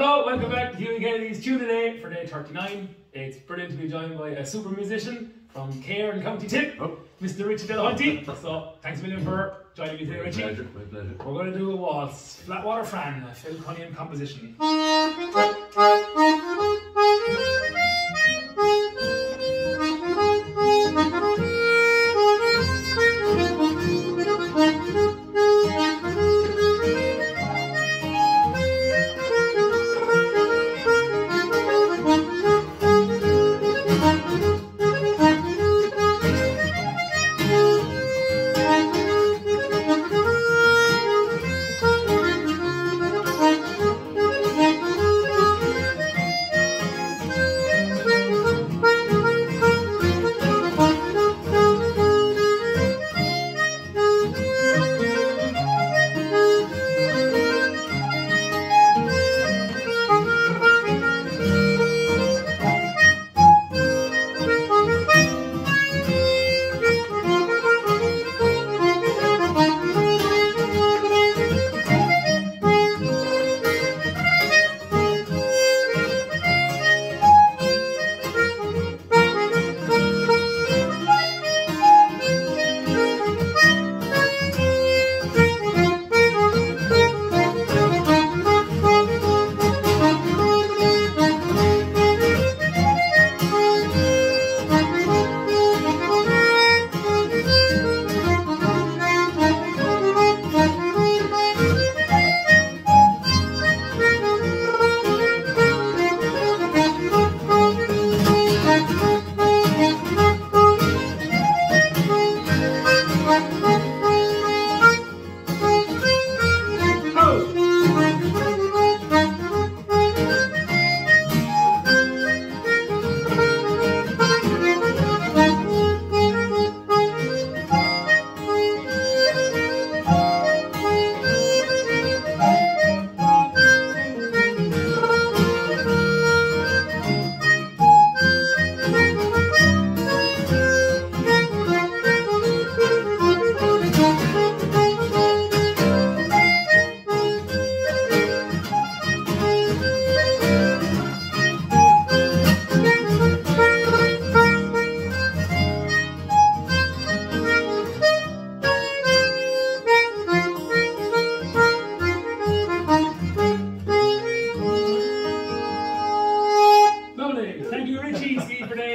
Hello, welcome back to Hughie Kennedy's Tune-a-Day for day 39. It's brilliant to be joined by a super musician from Cairn County Tip, Oh. Mr. Richie Delahunty. So, thanks a million for joining me today, My Richie. pleasure, my pleasure. We're going to do a waltz, Flatwater Fran, a Phil Cunningham composition.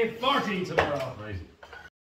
party tomorrow.